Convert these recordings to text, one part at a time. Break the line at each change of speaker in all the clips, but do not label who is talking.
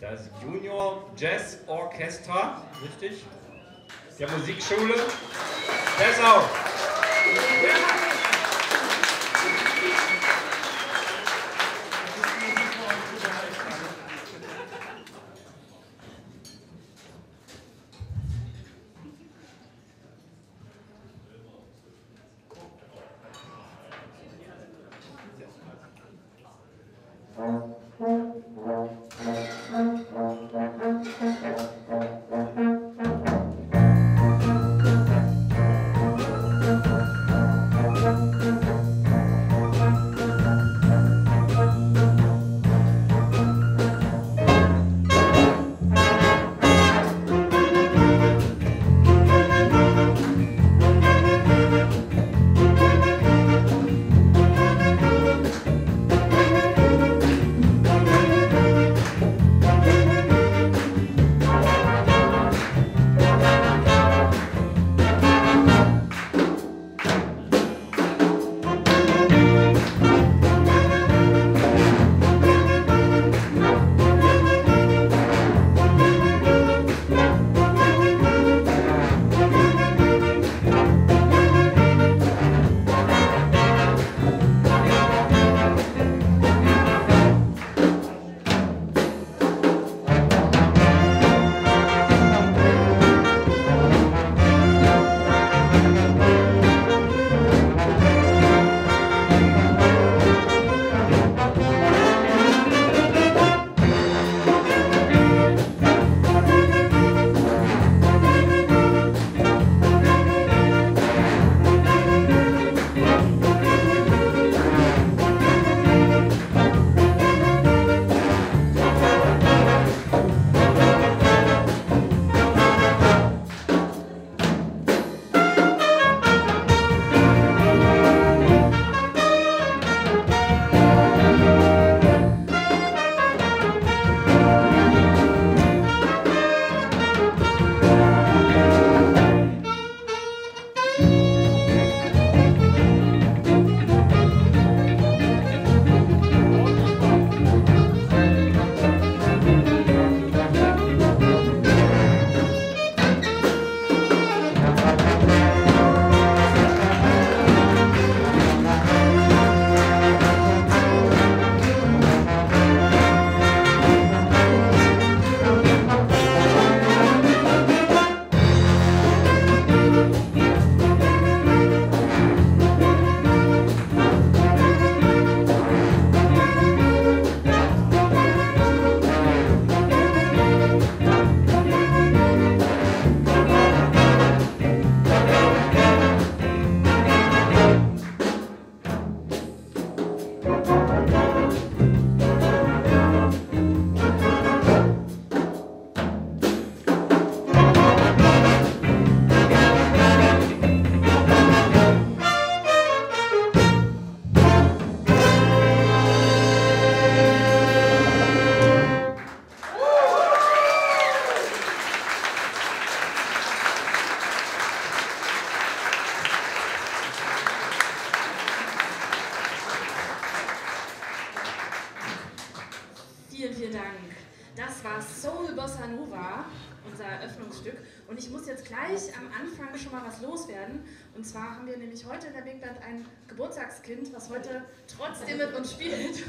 Das Junior Jazz Orchestra, richtig? Der Musikschule Dessau.
Und Uns spielt.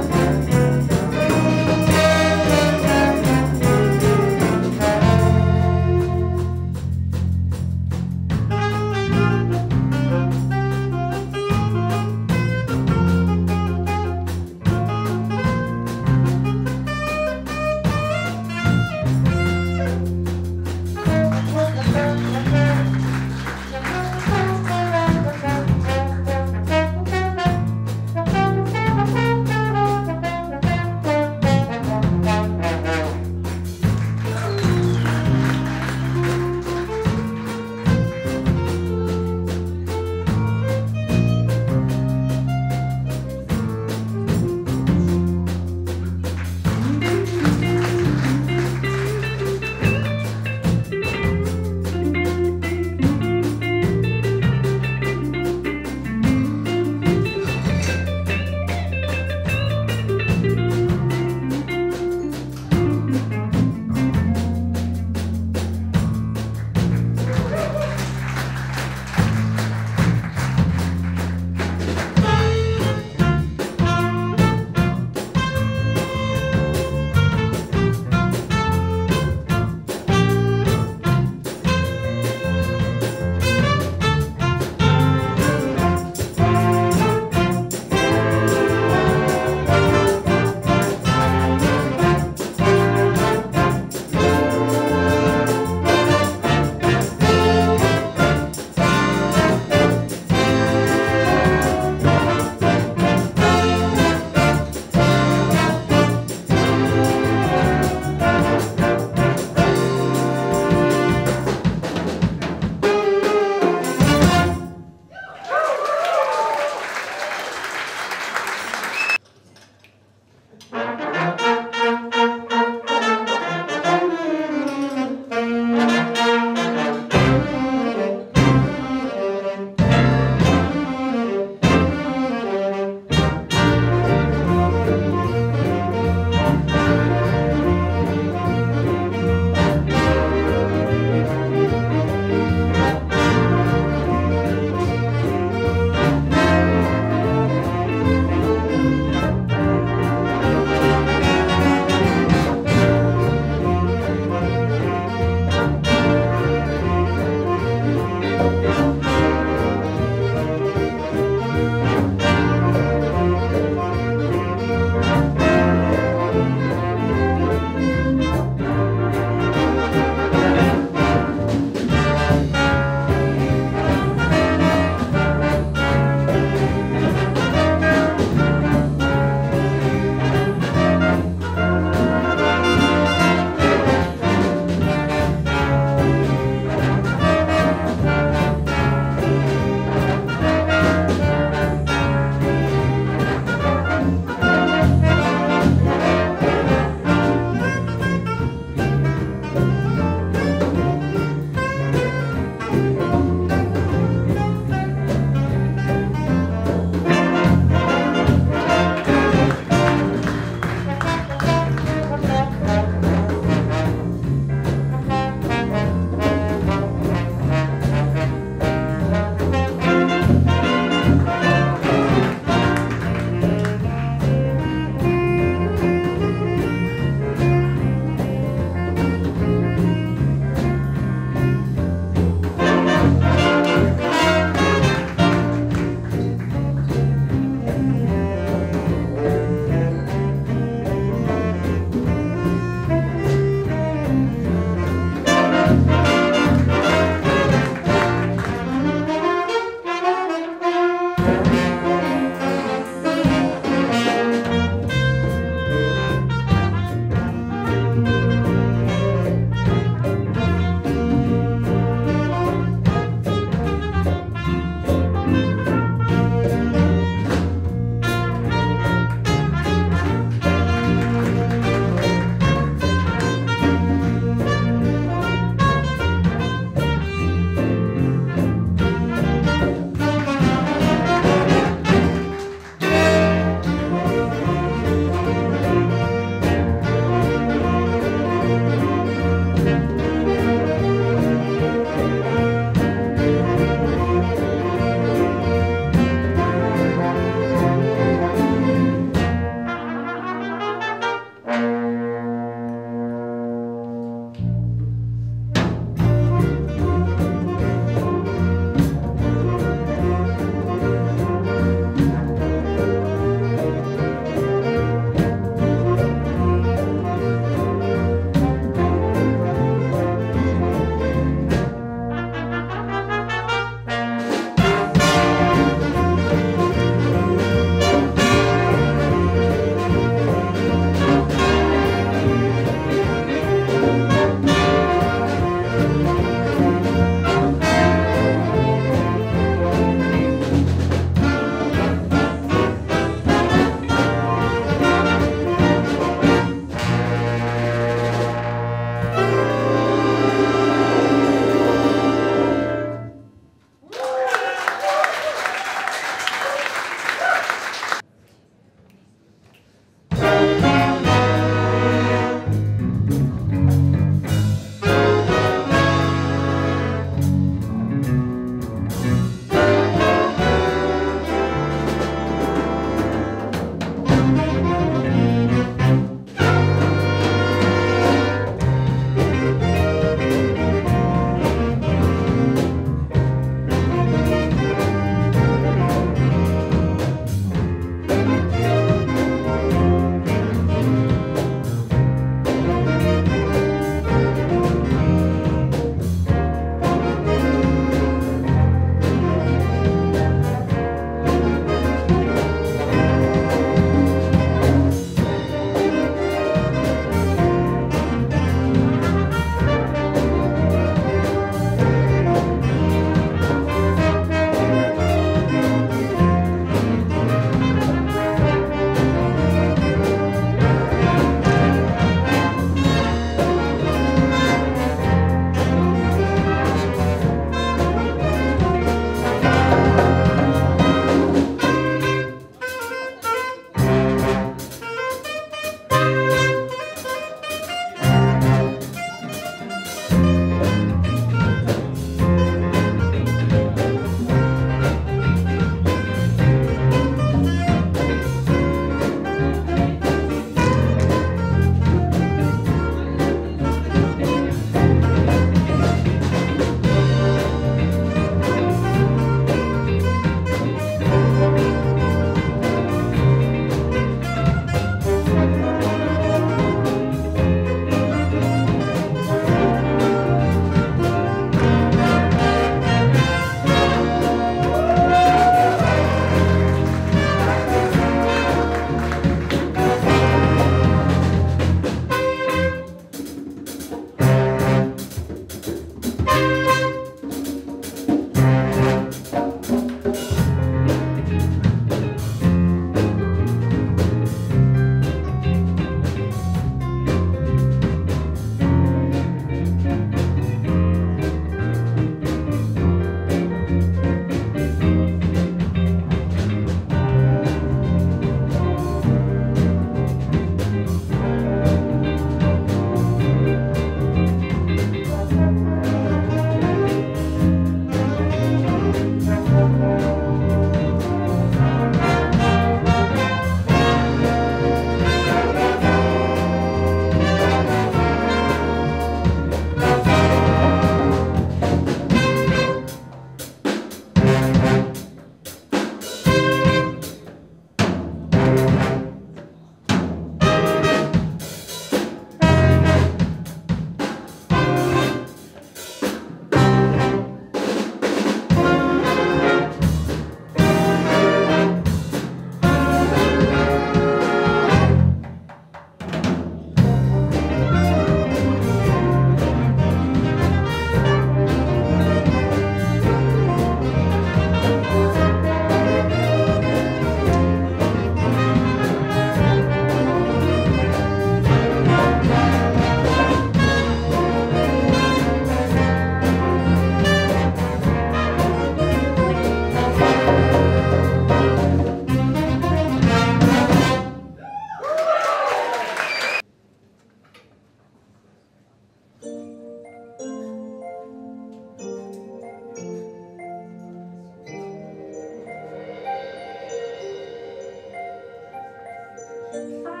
Bye.